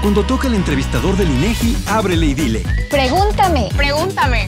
Cuando toca el entrevistador del INEGI, ábrele y dile. Pregúntame. Pregúntame.